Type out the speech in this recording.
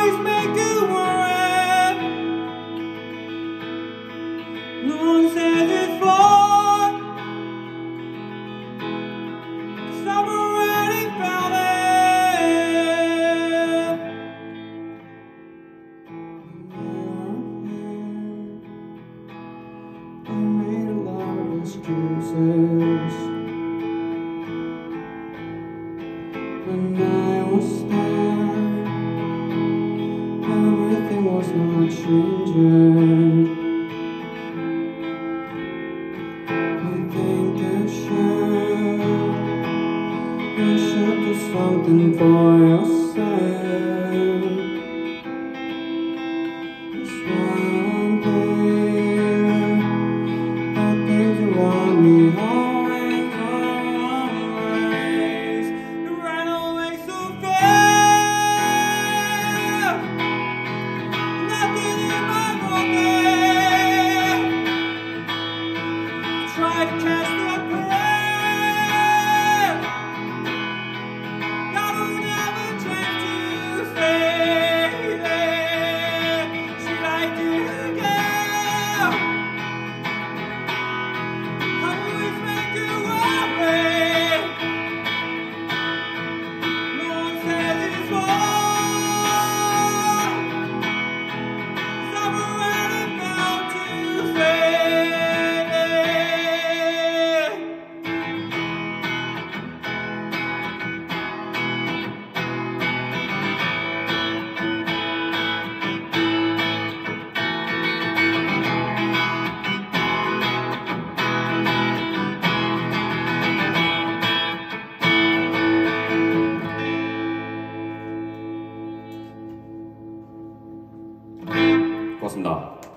always make you worry. No one says it's flawed. i already it. I made a lot of excuses. When I was changing I think I should You should do something for yourself That's why I'm I think you want me 고맙습니다.